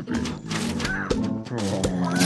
Mississippi. Oh.